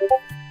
you